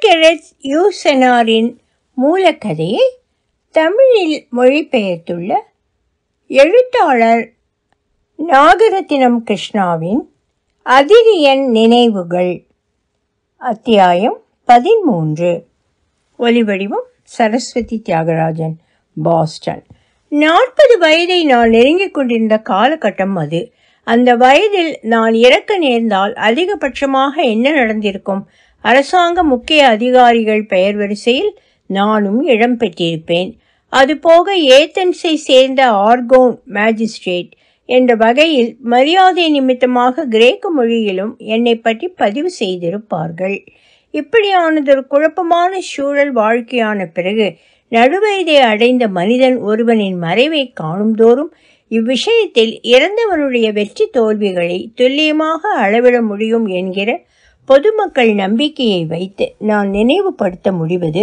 Margaret யூசனாரின் மூலக்கதையை தமிழில் மொழிபெயர்த்துள்ள எழுத்தாளர் நாகரத்தினம் கிருஷ்ணாவின் அதிரியன் நினைவுகள் அத்தியாயம் பதிமூன்று ஒலிவடிவம் சரஸ்வதி தியாகராஜன் பாஸ்டன். நாற்பது வயதை நான் நெருங்கிக் கொண்டிருந்த காலகட்டம் அது. அந்த வயதில் நான் இறக்க நேர்ந்தால் அதிகபட்சமாக என்ன நடந்திருக்கும்? அரசாங்க முக்கிய அதிகாரிகள் பெயர் வரிசையில் நானும் இடம் பெற்றிருப்பேன். அதுபோக ஏத்தன்ஸை சேர்ந்த ஆர்கோன் மேஜிஸ்ட்ரேட் என்ற வகையில் மரியாதை நிமித்தமாக கிரேக்க மொழியிலும் என்னை பற்றி பதிவு செய்திருப்பார்கள். இப்படியானதொரு குழப்பமான சூழல் வாழ்க்கையான பிறகு நடுவயதை அடைந்த மனிதன் ஒருவனின் மறைவை காணும்தோறும் இவ்விஷயத்தில் இறந்தவனுடைய வெற்றி தோல்விகளை துல்லியமாக அளவிட முடியும் என்கிற பொதுமக்கள் நம்பிக்கையை வைத்து நான் நினைவுபடுத்த முடிவது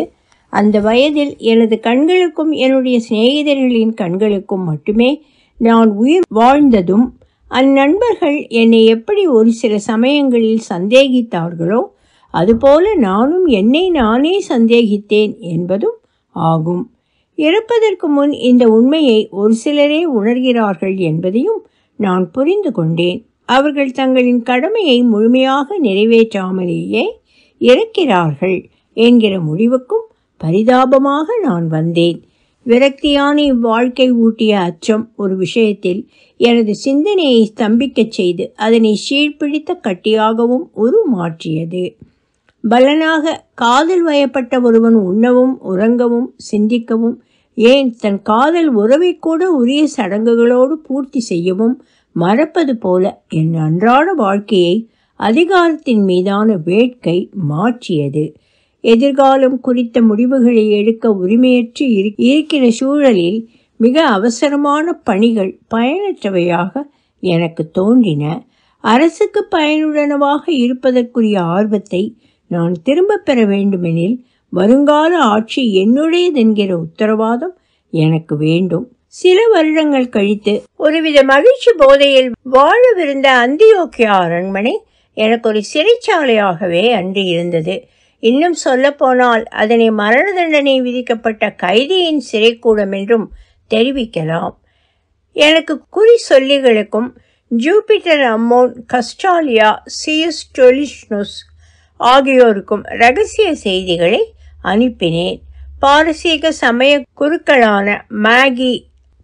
அந்த வயதில் எனது கண்களுக்கும் என்னுடைய சிநேகிதர்களின் கண்களுக்கும் மட்டுமே நான் உயிர் வாழ்ந்ததும் அந்நண்பர்கள் என்னை எப்படி ஒரு சில சமயங்களில் சந்தேகித்தார்களோ அதுபோல நானும் என்னை நானே சந்தேகித்தேன் என்பதும் ஆகும். இறப்பதற்கு முன் இந்த உண்மையை ஒரு சிலரே உணர்கிறார்கள் என்பதையும் நான் புரிந்து கொண்டேன். அவர்கள் தங்களின் கடமையை முழுமையாக நிறைவேற்றாமலேயே இறக்கிறார்கள் என்கிற முடிவுக்கும் பரிதாபமாக நான் வந்தேன். விரக்தியான இவ்வாழ்க்கை ஊட்டிய அச்சம் ஒரு விஷயத்தில் எனது சிந்தனையை ஸ்தம்பிக்கச் செய்து அதனை சீழ்பிடித்த கட்டியாகவும் உருமாற்றியது. பலனாக காதல் வயப்பட்ட ஒருவன் உண்ணவும் உறங்கவும் சிந்திக்கவும் ஏன் தன் காதல் உறவை கூட உரிய சடங்குகளோடு பூர்த்தி செய்யவும் மறப்பது போல என் அன்றாட வாழ்க்கையை அதிகாரத்தின் மீதான வேட்கை மாற்றியது. எதிர்காலம் குறித்த முடிவுகளை எடுக்க உரிமையற்று இருக்கிற சூழலில் மிக அவசரமான பணிகள் பயனற்றவையாக எனக்கு தோன்றின. அரசுக்கு பயனுடனவாக இருப்பதற்குரிய ஆர்வத்தை நான் திரும்ப பெற வேண்டுமெனில் வருங்கால ஆட்சி என்னுடையதென்கிற உத்தரவாதம் எனக்கு வேண்டும். சில வருடங்கள் கழித்து ஒருவித மகிழ்ச்சி போதையில் வாழவிருந்த அந்தியோக்கியா அரண்மனை எனக்கு ஒரு சிறைச்சாலையாகவே அன்று இருந்தது. இன்னும் சொல்லப்போனால் அதனை மரண தண்டனை விதிக்கப்பட்ட கைதியின் சிறைக்கூடம் என்றும் தெரிவிக்கலாம். எனக்கு குறி சொல்லிகளுக்கும் ஜூபிட்டர் அம்மோன் கஸ்டாலியா சியுஸ் டொலிஷ்னுஸ் ஆகியோருக்கும் ரகசிய செய்திகளை அனுப்பினேன். பாரசீக சமய குருக்களான மேகி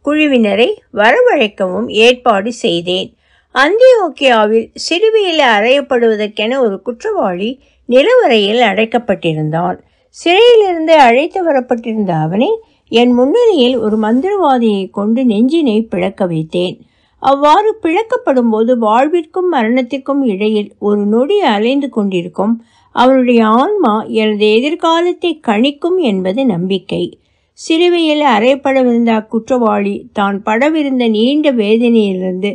குழுவினரை வரவழைக்கவும் ஏற்பாடு செய்தேன். அந்தியோக்கியாவில் சிறுவியில் அறையப்படுவதற்கென ஒரு குற்றவாளி நிலவரையில் அடைக்கப்பட்டிருந்தான். சிறையிலிருந்து அழைத்து வரப்பட்டிருந்த அவனை என் முன்னிலையில் ஒரு மந்திரவாதியை கொண்டு நெஞ்சினை பிளக்க வைத்தேன். அவ்வாறு பிளக்கப்படும் போது வாழ்விற்கும் மரணத்திற்கும் இடையில் ஒரு நொடி அலைந்து கொண்டிருக்கும் அவனுடைய ஆன்மா எனது எதிர்காலத்தை கணிக்கும் என்பது நம்பிக்கை. சிலுவையில் அறையப்படவிருந்த அக்குற்றவாளி தான் படவிருந்த நீண்ட வேதனையிலிருந்து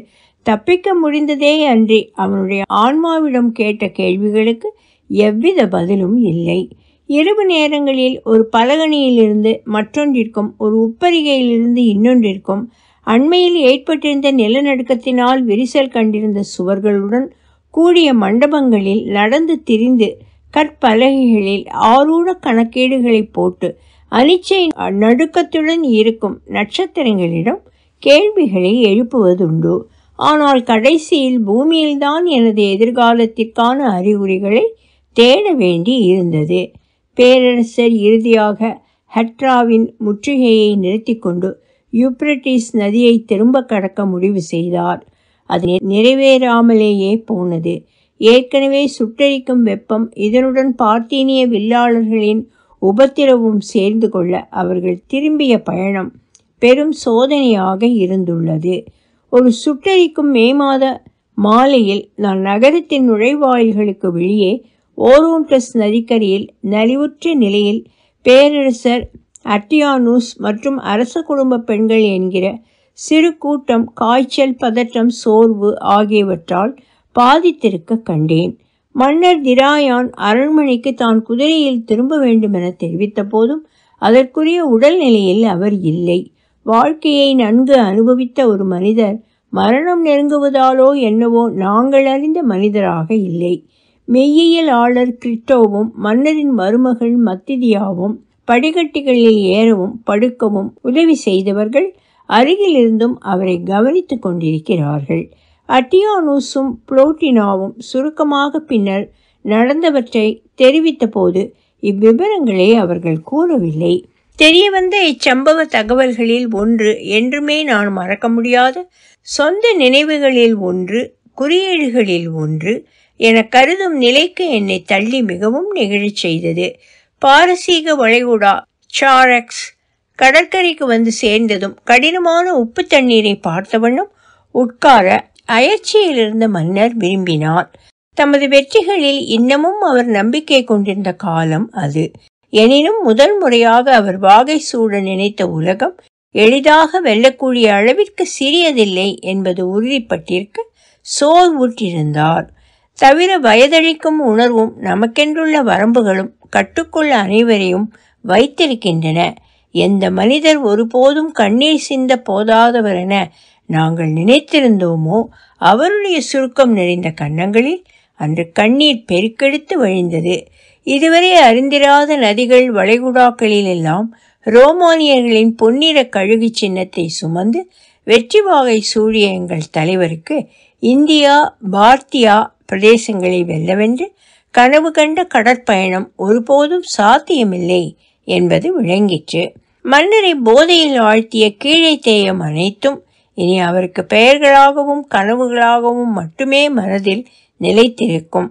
தப்பிக்க முடிந்ததே அன்றி அவனுடைய ஆன்மாவிடம் கேட்ட கேள்விகளுக்கு எவ்வித பதிலும் இல்லை. இரவு நேரங்களில் ஒரு பலகணியிலிருந்து மற்றொன்றிற்கும் ஒரு உப்பரிகையிலிருந்து இன்னொன்றிற்கும் அண்மையில் ஏற்பட்டிருந்த நிலநடுக்கத்தினால் விரிசல் கண்டிருந்த சுவர்களுடன் கூடிய மண்டபங்களில் நடந்து திரிந்து கற்பலகைகளில் ஆரூட கணக்கீடுகளை போட்டு அனிச்சை நடுக்கத்துடன் இருக்கும் நட்சத்திரங்களிடம் கேள்விகளை எழுப்புவதுண்டு. ஆனால் கடைசியில் பூமியில்தான் எனது எதிர்காலத்திற்கான அறிகுறிகளை தேட வேண்டி இருந்தது. பேரரசர் இறுதியாக ஹட்ராவின் முற்றுகையை நிறுத்தி கொண்டு யூப்ரட்டிஸ் நதியை திரும்ப கடக்க முடிவு செய்தார். அது நிறைவேறாமலேயே போனது. ஏற்கனவே சுட்டரிக்கும் வெப்பம் இதனுடன் பார்த்தீனிய வில்லாளர்களின் உபத்திரவும் சேர்ந்து கொள்ள அவர்கள் திரும்பிய பயணம் பெரும் சோதனையாக இருந்துள்ளது. ஒரு சுட்டரிக்கும் மே மாத மாலையில் நான் நகரத்தின் நுழைவாயில்களுக்கு வெளியே ஓரோன்டஸ் நதிக்கரையில் நலிவுற்ற நிலையில் பேரரசர் அட்டியானூஸ் மற்றும் அரச குடும்ப பெண்கள் என்கிற சிறு கூட்டம் காய்ச்சல் பதற்றம் சோர்வு ஆகியவற்றால் பாதித்திருக்க கண்டேன். மன்னர் திராயான் அரண்மனைக்கு தான் குதிரையில் திரும்ப வேண்டுமென தெரிவித்த போதும் அதற்குரிய உடல்நிலையில் அவர் இல்லை. வாழ்க்கையை நன்கு அனுபவித்த ஒரு மனிதர் மரணம் நெருங்குவதாலோ என்னவோ நாங்கள் அறிந்த மனிதராக இல்லை. மெய்யியலாளர் கிரிட்டோவும் மன்னரின் மருமகள் மத்திதியாவும் படிகட்டிகளில் ஏறவும் படுக்கவும் உதவி செய்தவர்கள் அருகிலிருந்தும் அவரை கவனித்து கொண்டிருக்கிறார்கள். அட்டியானூஸும் புளோட்டினாவும் சுருக்கமாக பின்னர் நடந்தவற்றை தெரிவித்த போது இவ்விவரங்களை அவர்கள் கூறவில்லை. தெரியவந்த இச்சம்பவ தகவல்களில் ஒன்று என்றுமே நான் மறக்க முடியாத சொந்த நினைவுகளில் ஒன்று குறியீடுகளில் ஒன்று என கருதும் நிலைக்கு என்னை தள்ளி மிகவும் நெகிழச் செய்தது. பாரசீக வளைகுடா சாரக்ஸ் கடற்கரைக்கு வந்து சேர்ந்ததும் கடினமான உப்பு தண்ணீரை பார்த்த வண்ணம் உட்கார அயற்சியிலிருந்து மன்னர் விரும்பினார். தமது வெற்றிகளில் இன்னமும் அவர் நம்பிக்கை கொண்டிருந்த காலம் அது. எனினும் முதல் முறையாக அவர் வாகை சூட நினைத்த உலகம் எளிதாக வெல்லக்கூடிய அளவிற்கு சிறியதில்லை என்பது உறுதிப்பட்டிருக்க சோர்வுற்றிருந்தார் தவிர வயதளிக்கும் உணர்வும் நமக்கென்றுள்ள வரம்புகளும் கட்டுக்குள்ள அனைவரையும் வைத்திருக்கின்றன. எந்த மனிதர் ஒருபோதும் கண்ணீர் சிந்த போதாதவர் என நாங்கள் நினைத்திருந்தோமோ? அவருடைய சுருக்கம் நிறைந்த கன்னங்களில் அன்று கண்ணீர் பெருக்கெடுத்து வழிந்தது. இதுவரை அறிந்திராத நதிகள் வளைகுடாக்களில் எல்லாம் ரோமானியர்களின் பொன்னிற கழுகு சின்னத்தை சுமந்து வெற்றி வாகை சூழிய எங்கள் தலைவருக்கு இந்தியா பார்த்தியா பிரதேசங்களை வெல்லவென்று கனவு கண்ட கடற்பயணம் ஒருபோதும் சாத்தியமில்லை என்பது விளங்கிற்று. மன்னரை போதையில் ஆழ்த்திய கீழே தேயம் அனைத்தும் இனி அவருக்கு பெயர்களாகவும் கனவுகளாகவும் மட்டுமே மனதில் நிலைத்திருக்கும்.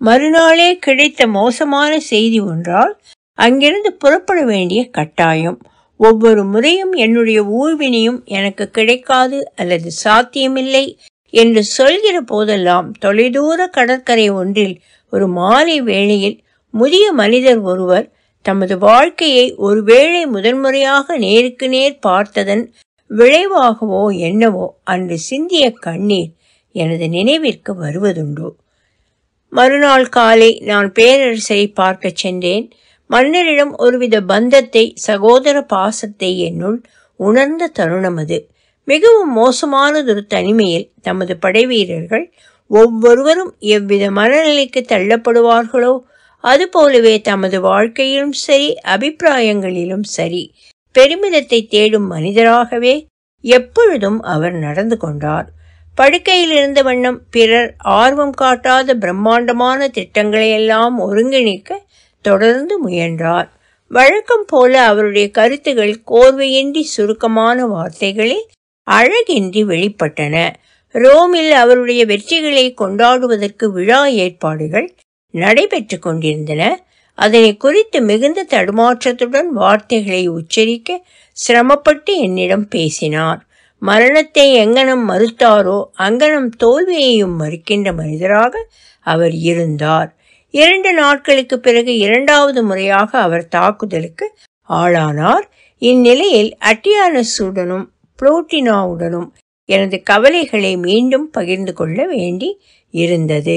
மறுநாளே கிடைத்த மோசமான செய்தி ஒன்றால் அங்கிருந்து புறப்பட வேண்டிய கட்டாயம். ஒவ்வொரு முறையும் என்னுடைய ஊழ்வினியும் எனக்கு கிடைக்காது அல்லது சாத்தியமில்லை என்று சொல்கிற போதெல்லாம் தொலைதூர கடற்கரை ஒன்றில் ஒரு மாலை வேளையில் முதிய மனிதர் ஒருவர் தமது வாழ்க்கையை ஒருவேளை முதன்முறையாக நேருக்கு நேர் பார்த்ததன் விளைவாகவோ என்னவோ அன்று சிந்திய கண்ணீர் எனது நினைவிற்கு வருவதுண்டு? மறுநாள் காலை நான் பேரரசை பார்க்கச் சென்றேன். மன்னரிடம் ஒருவித பந்தத்தை சகோதர பாசத்தை என்னுள் உணர்ந்த தருணம் அது. மிகவும் மோசமானதொரு தனிமையில் தமது படைவீரர்கள் ஒவ்வொருவரும் எவ்வித மனநிலைக்கு தள்ளப்படுவார்களோ அதுபோலவே தமது வாழ்க்கையிலும் சரி அபிப்பிராயங்களிலும் சரி. பெருமிதத்தை தேடும் மனிதராகவே எப்பொழுதும் அவர் நடந்து கொண்டார். படுக்கையில் இருந்த வண்ணம் பிறர் ஆர்வம் காட்டாத பிரம்மாண்டமான திட்டங்களையெல்லாம் ஒருங்கிணைக்க தொடர்ந்து முயன்றார். வழக்கம் போல அவருடைய கருத்துகள் கோர்வையின்றி சுருக்கமான வார்த்தைகளில் அழகின்றி வெளிப்பட்டன. ரோமில் அவருடைய வெற்றிகளை கொண்டாடுவதற்கு விழா ஏற்பாடுகள் நடைபெற்று கொண்டிருந்தன. அதனை குறித்து மிகுந்த தடுமாற்றத்துடன் வார்த்தைகளை உச்சரிக்க சிரமப்பட்டு என்னிடம் பேசினார். மரணத்தை எங்கனம் மறுத்தாரோ அங்கனம் தோல்வியையும் மறுக்கின்ற மனிதராக அவர் இருந்தார். இரண்டு நாட்களுக்கு பிறகு இரண்டாவது முறையாக அவர் தாக்குதலுக்கு ஆளானார். இந்நிலையில் அட்டியானஸுடனும் புளோட்டினாவுடனும் எனது கவலைகளை மீண்டும் பகிர்ந்து கொள்ள வேண்டி இருந்தது.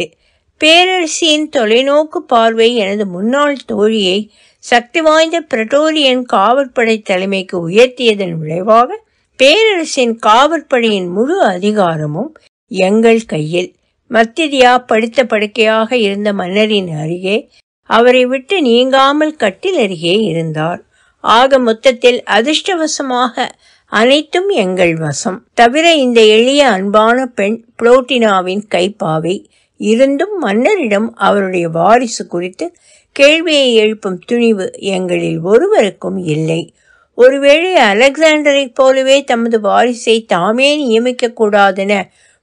பேரரசியின் தொலைநோக்கு பார்வை எனது முன்னாள் தோழியை சக்தி வாய்ந்த பிரட்டோரியன் காவற்படை தலைமைக்கு உயர்த்தியதன் விளைவாக பேரரசின் காவற்படையின் முழு அதிகாரமும் எங்கள் கையில். மத்திதியா படுத்த படுக்கையாக இருந்த மன்னரின் அருகே அவரை விட்டு நீங்காமல் கட்டில் அருகே இருந்தார். ஆக மொத்தத்தில் அதிர்ஷ்டவசமாக அனைத்தும் எங்கள் வசம். தவிர இந்த எளிய அன்பான பெண் புளோட்டினாவின் கைப்பாவை இருந்தும் மன்னரிடம் அவருடைய வாரிசு குறித்து கேள்வியை எழுப்பும் துணிவு எங்களில் ஒருவருக்கும் இல்லை. ஒருவேளை அலெக்சாண்டரைப் போலவே தமது வாரிசை தாமே நியமிக்கக்கூடாதென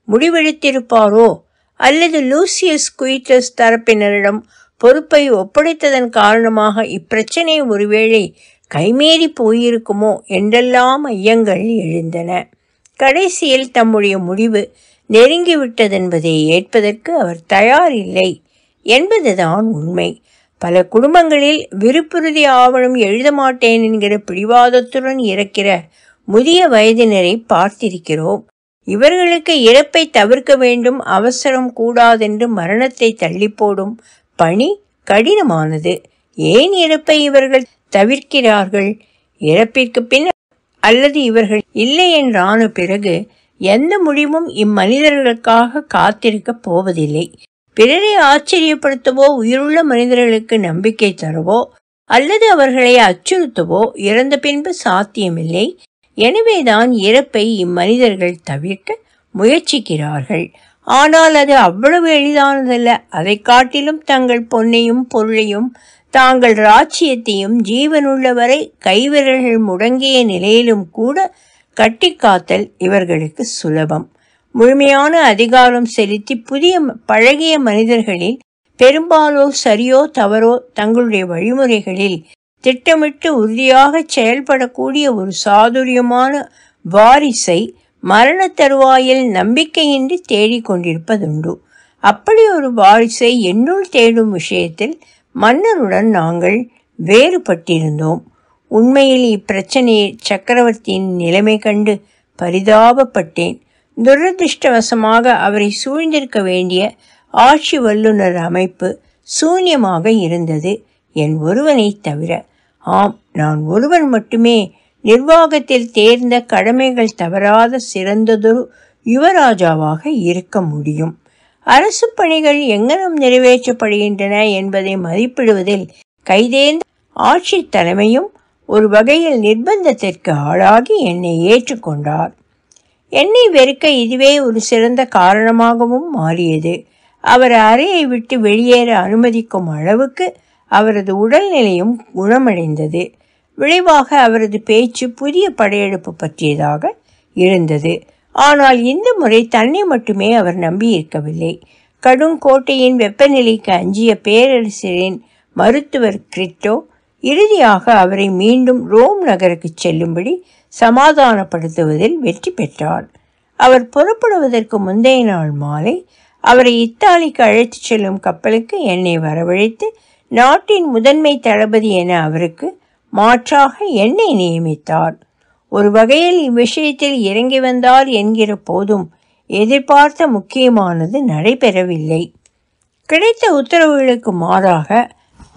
முடிவெடுத்திருப்பாரோ? அல்லது லூசியஸ் குயிட்டஸ் தரப்பினரிடம் பொறுப்பை ஒப்படைத்ததன் காரணமாக இப்பிரச்சனை ஒருவேளை கைமீறி போயிருக்குமோ? என்றெல்லாம் ஐயங்கள் எழுந்தன. கடைசியில் தம்முடைய முடிவு நெருங்கிவிட்டதென்பதை ஏற்பதற்கு அவர் தயார் இல்லை என்பதுதான் உண்மை. பல குடும்பங்களில் விருப்புறுதி ஆவணம் எழுத மாட்டேன் என்கிற பிடிவாதத்துடன் இறக்கிற முதிய வயதினரை பார்த்திருக்கிறோம். இவர்களுக்கு இறப்பை தவிர்க்க வேண்டும் அவசரம் கூடாதென்று மரணத்தை தள்ளி போடும் பணி கடினமானது. ஏன் இறப்பை இவர்கள் தவிர்க்கிறார்கள்? இறப்பிற்கு பின் அல்லது இவர்கள் இல்லை என்றான பிறகு எந்த முடிவும் இம்மனிதர்களுக்காக காத்திருக்கப் போவதில்லை. பிறரை ஆச்சரியப்படுத்தவோ உயிருள்ள மனிதர்களுக்கு நம்பிக்கை தரவோ அல்லது அவர்களை அச்சுறுத்தவோ இறந்த பின்பு சாத்தியமில்லை. எனவேதான் இறப்பை இம்மனிதர்கள் தவிர்க்க முயற்சிக்கிறார்கள். ஆனால் அது அவ்வளவு எளிதானதல்ல. அதை காட்டிலும் தங்கள் பொன்னையும் பொருளையும் தாங்கள் ராச்சியத்தையும் ஜீவனுள்ளவரை கைவிரல்கள் முடங்கிய நிலையிலும் கூட கட்டி காத்தல் இவர்களுக்கு சுலபம். முழுமையான அதிகாரம் செலுத்தி புதிய பழகிய மனிதர்களில் பெரும்பாலோ சரியோ தவறோ தங்களுடைய வழிமுறைகளில் திட்டமிட்டு உறுதியாக செயல்படக்கூடிய ஒரு சாதுரியமான வாரிசை மரண தருவாயில் நம்பிக்கையின்றி தேடிக்கொண்டிருப்பதுண்டு அப்படி ஒரு வாரிசை என்னுள் தேடும் விஷயத்தில் மன்னருடன் நாங்கள் வேறுபட்டிருந்தோம். உண்மையில் இப்பிரச்சனையை சக்கரவர்த்தியின் நிலைமை கண்டு பரிதாபப்பட்டேன். துரதிருஷ்டவசமாக அவரை சூழ்ந்திருக்க வேண்டிய ஆட்சி வல்லுநர் அமைப்பு சூன்யமாக இருந்தது. என் ஒருவனை தவிர ஆம் நான் ஒருவன் மட்டுமே. நிர்வாகத்தில் தேர்ந்த கடமைகள் தவறாத சிறந்ததொரு யுவராஜாவாக இருக்க முடியும். அரசு பணிகள் எங்கனம் நிறைவேற்றப்படுகின்றன என்பதை மதிப்பிடுவதில் கைதேர்ந்த ஆட்சி தலைமையும் ஒரு வகையில் நிர்பந்தத்திற்கு ஆளாகி என்னை ஏற்றுக்கொண்டார். என்னை வெறுக்க இதுவே ஒரு சிறந்த காரணமாகவும் மாறியது. அவர் அறையை விட்டு வெளியேற அனுமதிக்கும் அளவுக்கு அவரது உடல்நிலையும் குணமடைந்தது. விளைவாக அவரது பேச்சு புதிய படையெடுப்பு பற்றியதாக இருந்தது. ஆனால் இந்த முறை தன்னை மட்டுமே அவர் நம்பியிருக்கவில்லை. கடுங்கோட்டையின் வெப்பநிலைக்கு அஞ்சிய பேரரசரின் மருத்துவர் கிரிட்டோ இறுதியாக அவரை மீண்டும் ரோம் நகருக்கு செல்லும்படி சமாதானப்படுத்துவதில் வெற்றி பெற்றார். அவர் புறப்படுவதற்கு முந்தைய நாள் மாலை அவரை இத்தாலிக்கு அழைத்துச் செல்லும் கப்பலுக்கு என்னை வரவழைத்து நாட்டின் முதன்மை தளபதி என அவருக்கு மாற்றாக என்னை நியமித்தார். ஒரு வகையில் இவ்விஷயத்தில் இறங்கி வந்தார் என்கிற போதும் எதிர்பார்த்த முக்கியமானது நடைபெறவில்லை. கிடைத்த உத்தரவுகளுக்கு மாறாக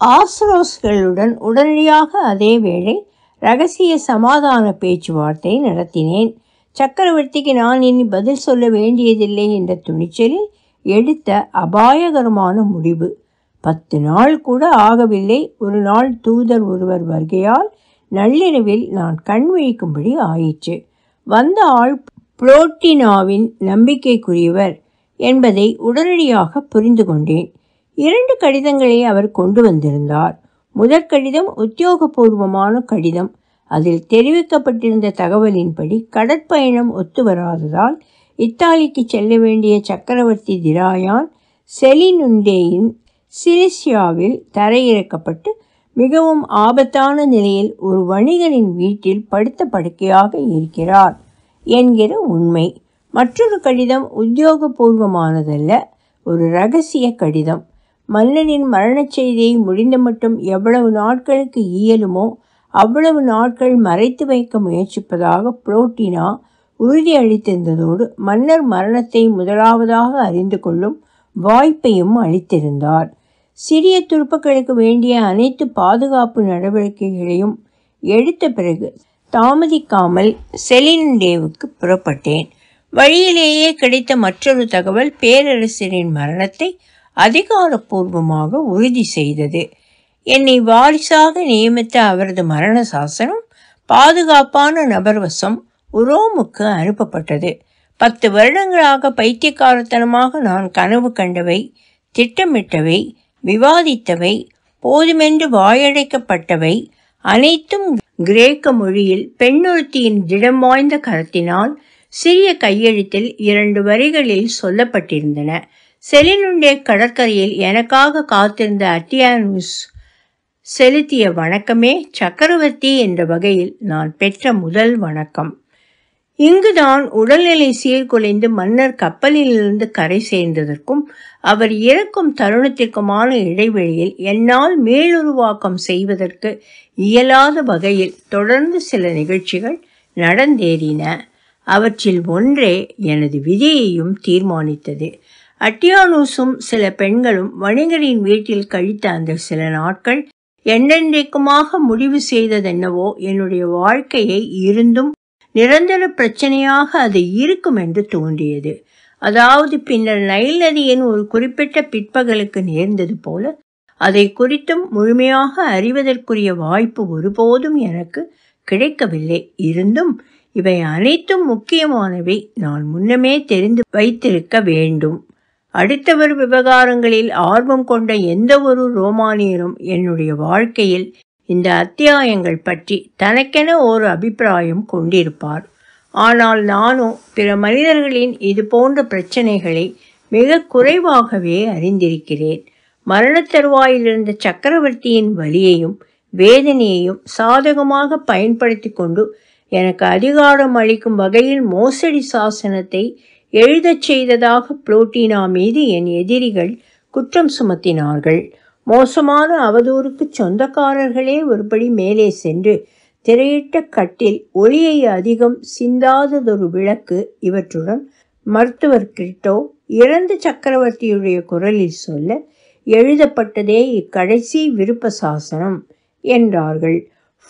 ஆஸ்ரோஸ்களுடன் உடனடியாக அதே வேளை ரகசிய சமாதான பேச்சுவார்த்தை நடத்தினேன். சக்கரவர்த்திக்கு நான் இனி பதில் சொல்ல வேண்டியதில்லை என்ற துணிச்சலில் எடுத்த அபாயகரமான முடிவு. பத்து நாள் கூட ஆகவில்லை. ஒரு நாள் தூதர் ஒருவர் வருகையால் நள்ளிரவில் நான் கண் விழிக்கும்படி ஆயிற்று. வந்த ஆள் புளோட்டினாவின் நம்பிக்கைக்குரியவர் என்பதை உடனடியாக புரிந்து கொண்டேன். இரண்டு கடிதங்களை அவர் கொண்டு வந்திருந்தார். முதற் கடிதம் உத்தியோகபூர்வமான கடிதம். அதில் தெரிவிக்கப்பட்டிருந்த தகவலின்படி கடற்பயணம் ஒத்து வராததால் இத்தாலிக்கு செல்ல வேண்டிய சக்கரவர்த்தி திராயான் செலினுண்டேயின் சிலிசியாவில் தரையிறக்கப்பட்டு மிகவும் ஆபத்தான நிலையில் ஒரு வணிகரின் வீட்டில் படுத்த படுக்கையாக இருக்கிறார் என்கிற உண்மை. மற்றொரு கடிதம் உத்தியோகபூர்வமானதல்ல ஒரு ரகசிய கடிதம். மன்னனின் மரணச் செய்தியை முடிந்த மட்டும் எவ்வளவு நாட்களுக்கு இயலுமோ அவ்வளவு நாட்கள் மறைத்து வைக்க முயற்சிப்பதாக புரோட்டினா உறுதியளித்திருந்ததோடு மன்னர் மரணத்தை முதலாவதாக அறிந்து கொள்ளும் வாய்ப்பையும் அளித்திருந்தார். சிறிய துருப்புக்களுக்கு வேண்டிய அனைத்து பாதுகாப்பு நடவடிக்கைகளையும் எடுத்த பிறகு தாமதிக்காமல் செலின்டேவுக்கு புறப்பட்டேன். வழியிலேயே கிடைத்த மற்றொரு தகவல் பேரரசரின் மரணத்தை அதிகாரப்பூர்வமாக உறுதி செய்தது. என்னை வாரிசாக நியமித்த அவரது மரண சாசனம் பாதுகாப்பான நபர் வசம் உரோமுக்கு அனுப்பப்பட்டது. பத்து வருடங்களாக பைத்தியக்காரத்தனமாக நான் கனவு கண்டவை திட்டமிட்டவை விவாதித்தவை போதுமென்று வாயடைக்கப்பட்டவை அனைத்தும் கிரேக்க மொழியில் பெண்ணொருத்தியின் திடம் வாய்ந்த கரத்தினால் சிறிய கையெழுத்தில் இரண்டு வரிகளில் சொல்லப்பட்டிருந்தன. செலினுண்டே கடற்கரையில் எனக்காக காத்திருந்த அட்டியானுஸ் செலுத்திய வணக்கமே சக்கரவர்த்தி என்ற வகையில் நான் பெற்ற முதல் வணக்கம். இங்குதான் உடல்நிலை சீர்குலைந்து மன்னர் கப்பலிலிருந்து கரை சேர்ந்ததற்கும் அவர் இறக்கும் தருணத்திற்குமான இடைவெளியில் என்னால் மேலுருவாக்கம் செய்வதற்கு இயலாத வகையில் தொடர்ந்து சில நிகழ்ச்சிகள் நடந்தேறின. அவற்றில் ஒன்றே எனது விதியையும் தீர்மானித்தது. அட்டியானூஸும் சில பெண்களும் வணிகரின் வீட்டில் கழித்த அந்த சில நாட்கள் என்னென்றைக்குமாக முடிவு செய்ததென்னவோ என்னுடைய வாழ்க்கையை இருந்தும் நிரந்தர பிரச்சனையாக அது இருக்கும் என்று தோன்றியது. அதாவது பின்னர் நைல் நதியின் ஒரு குறிப்பிட்ட பிற்பகலுக்கு நேர்ந்தது போல அதை குறித்தும் முழுமையாக அறிவதற்குரிய வாய்ப்பு ஒருபோதும் எனக்கு கிடைக்கவில்லை. இருந்தும் இவை அனைத்தும் முக்கியமானவை. நான் முன்னமே தெரிந்து வைத்திருக்க வேண்டும். அடுத்தவர் விவகாரங்களில் ஆர்வம் கொண்ட எந்த ஒரு ரோமானியரும் என்னுடைய வாழ்க்கையில் இந்த அத்தியாயங்கள் பற்றி தனக்கென ஒரு அபிப்பிராயம் கொண்டிருப்பார். ஆனால் நானும் பிற மனிதர்களின் இது போன்ற பிரச்சனைகளை மிக குறைவாகவே அறிந்திருக்கிறேன். மரணத் தருவாயிலிருந்த சக்கரவர்த்தியின் வலியையும் வேதனையையும் சாதகமாக பயன்படுத்தி கொண்டு எனக்கு அதிகாரம் அளிக்கும் வகையில் மோசடி சாசனத்தை எழுதச் செய்ததாக புளோட்டினா மீது என் எதிரிகள் குற்றம் சுமத்தினார்கள். மோசமான அவதூறுக்கு சொந்தக்காரர்களே ஒருபடி மேலே சென்று திரையிட்ட கட்டில் ஒளியை அதிகம் சிந்தாததொரு விளக்கு இவற்றுடன் மருத்துவர் கிரிட்டோ இறந்த சக்கரவர்த்தியுடைய குரலில் சொல்ல எழுதப்பட்டதே இக்கடைசி விருப்ப சாசனம் என்றார்கள்.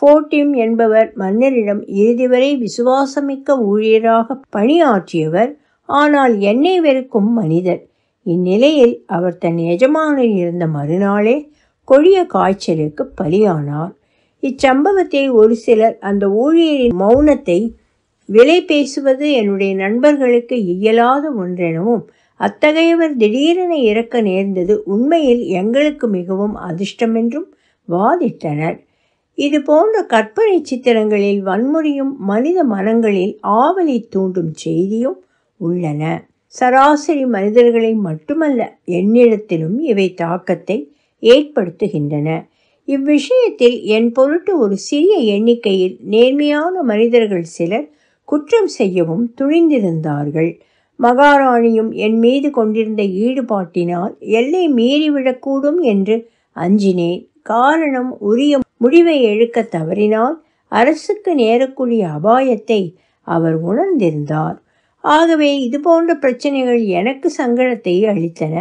ஃபோர்டிம் என்பவர் மன்னரிடம் இறுதி வரை விசுவாசமிக்க ஊழியராக பணியாற்றியவர் ஆனால் என்னை வெறுக்கும் மனிதர். இந்நிலையில் அவர் தன் எஜமானில் இருந்த மறுநாளே கொடிய காய்ச்சலுக்கு பலியானார். இச்சம்பவத்தை ஒரு சிலர் அந்த ஊழியரின் மௌனத்தை விலை பேசுவது என்னுடைய நண்பர்களுக்கு இயலாத ஒன்றெனவும் அத்தகையவர் திடீரென இறக்க நேர்ந்தது உண்மையில் எங்களுக்கு மிகவும் அதிர்ஷ்டமென்றும் வாதிட்டனர். இது போன்ற கற்பனை சித்திரங்களில் வன்முறையும் மனித மனங்களில் ஆவலை தூண்டும் செய்தியும் உள்ளன. சராசரி மனிதர்களை மட்டுமல்ல என்னிடத்திலும் இவை தாக்கத்தை ஏற்படுத்துகின்றன. இவ்விஷயத்தில் என் பொருட்டு ஒரு சிறிய எண்ணிக்கையில் நேர்மையான மனிதர்கள் சிலர் குற்றம் செய்யவும் துணிந்திருந்தார்கள். மகாராணியும் என் மீது கொண்டிருந்த ஈடுபாட்டினால் எல்லை மீறிவிடக்கூடும் என்று அஞ்சினேன். காரணம் உரிய முடிவை எடுக்க தவறினால் அரசுக்கு நேரக்கூடிய அபாயத்தை அவர் உணர்ந்திருந்தார். ஆகவே இதுபோன்ற பிரச்சனைகள் எனக்கு சங்கடத்தை அளித்தன.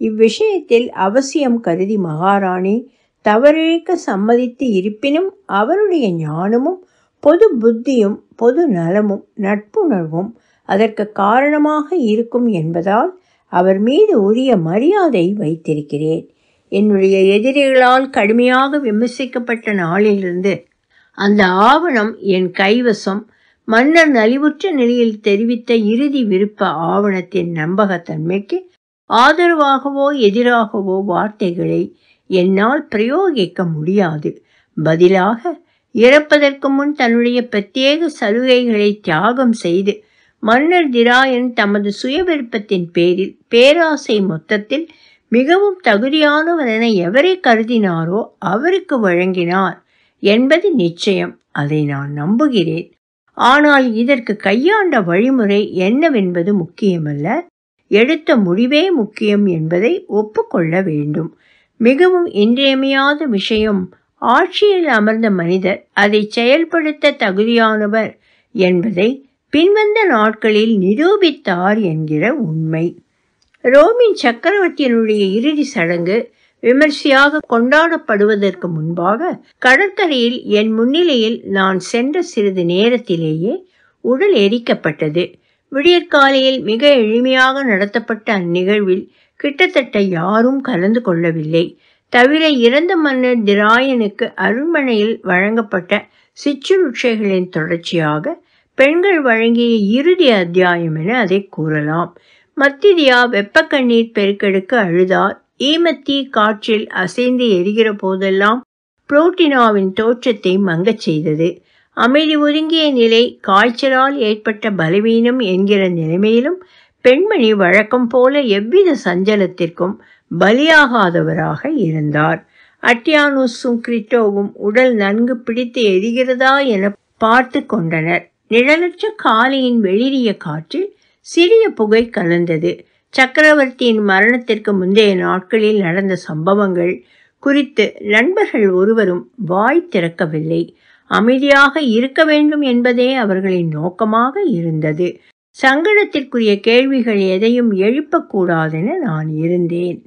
இவ்விஷயத்தில் அவசியம் கருதி மகாராணி தவறிழைக்க சம்மதித்து இருப்பினும் அவருடைய ஞானமும் பொது புத்தியும் பொது நலமும் நட்புணர்வும் அதற்கு காரணமாக இருக்கும் என்பதால் அவர் மீது உரிய மரியாதை வைத்திருக்கிறேன். என்னுடைய எதிரிகளால் கடுமையாக விமர்சிக்கப்பட்ட நாளிலிருந்து அந்த ஆவணம் என் கைவசம் மன்னர் நலிவுற்ற நிலையில் தெரிவித்த இறுதி விருப்ப ஆவணத்தின் நம்பகத்தன்மைக்கு ஆதரவாகவோ எதிராகவோ வார்த்தைகளை என்னால் பிரயோகிக்க முடியாது. பதிலாக இறப்பதற்கு முன் தன்னுடைய பிரத்யேக சலுகைகளை தியாகம் செய்து மன்னர் திராயன் தமது சுயவிருப்பத்தின் பேரில் பேராசை மொத்தத்தில் மிகவும் தகுதியானவர் என எவரை கருதினாரோ அவருக்கு வழங்கினார் என்பது நிச்சயம். அதை நான் நம்புகிறேன். ஆனால் இதற்கு கையாண்ட வழிமுறை என்னவென்பது முக்கியமல்ல. எடுத்த முடிவே முக்கியம் என்பதை ஒப்புக்கொள்ள வேண்டும். மிகவும் இன்றியமையாத விஷயம். ஆட்சியில் அமர்ந்த மனிதர் அதை செயல்படுத்த தகுதியானவர் என்பதை பின்வந்த நாட்களில் நிரூபித்தார் என்கிற உண்மை. ரோமின் சக்கரவர்த்தியினுடைய இறுதி சடங்கு விமர்சையாக கொண்டாடப்படுவதற்கு முன்பாக கடற்கரையில் என் முன்னிலையில் நான் சென்ற சிறிது நேரத்திலேயே உடல் எரிக்கப்பட்டது. விடியற்காலையில் மிக எளிமையாக நடத்தப்பட்ட அந்நிகழ்வில் கிட்டத்தட்ட யாரும் கலந்து கொள்ளவில்லை. தவிர இறந்த மன்னர் திராயனுக்கு அருண்மனையில் வழங்கப்பட்ட சிற்றுருட்சைகளின் தொடர்ச்சியாக பெண்கள் வழங்கிய இறுதி அத்தியாயம் என அதை கூறலாம். மத்திதியா வெப்பக்கண்ணீர் பெருக்கெடுக்க அழுதார். ஈமத்தீ காற்றில் அசைந்து எரிகிற போதெல்லாம் புரோட்டினாவின் தோற்றத்தை மங்கச் செய்தது. அமைதி ஒதுங்கிய நிலை காய்ச்சலால் ஏற்பட்ட பலவீனம் என்கிற நிலைமையிலும் பெண்மணி வழக்கம் போல எவ்வித சஞ்சலத்திற்கும் பலியாகாதவராக இருந்தார். அட்டியானோஸும் கிரிட்டோவும் உடல் நன்கு பிடித்து எரிகிறதா என பார்த்து கொண்டனர். நிழலற்ற காலையின் வெளிரிய காற்றில் சிறிய புகை கலந்தது. சக்கரவர்த்தியின் மரணத்திற்கு முந்தைய நாட்களில் நடந்த சம்பவங்கள் குறித்து நண்பர்கள் ஒருவரும் வாய் திறக்கவில்லை. அமைதியாக இருக்க வேண்டும் என்பதே அவர்களின் நோக்கமாக இருந்தது. சங்கடத்திற்குரிய கேள்விகள் எதையும் எழுப்பக்கூடாதென நான் இருந்தேன்.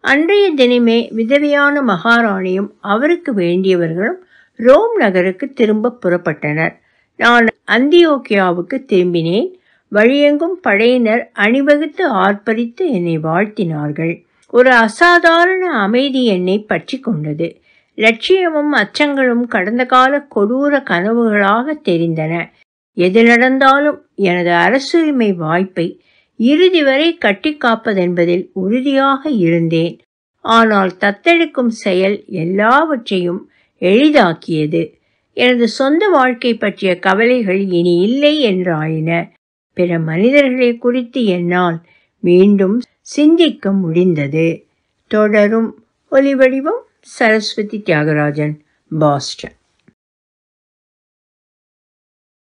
அன்றைய தினமே விதவையான மகாராணியும் அவருக்கு வேண்டியவர்களும் ரோம் நகருக்கு திரும்ப புறப்பட்டனர். நான் அந்தியோக்கியாவுக்கு திரும்பினேன். வழியெங்கும் படையினர் அணிவகுத்து ஆர்ப்பரித்து என்னை வாழ்த்தினார்கள். ஒரு அசாதாரண அமைதி என்னை பற்றி கொண்டது. லட்சியமும் அச்சங்களும் கடந்த கால கொடூர கனவுகளாக தெரிந்தன. எது நடந்தாலும் எனது அரசுரிமை வாய்ப்பை இறுதி வரை கட்டி காப்பதென்பதில் உறுதியாக இருந்தேன். ஆனால் தத்தெடுக்கும் செயல் எல்லாவற்றையும் எளிதாக்கியது. எனது சொந்த வாழ்க்கை பற்றிய கவலைகள் இனி இல்லை என்றாயின. பிற மனிதர்களை குறித்து என்னால் மீண்டும் சிந்திக்க முடிந்தது. தொடரும் ஒலிவடிவம் சரஸ்வதி தியாகராஜன் பாஸ்டன்.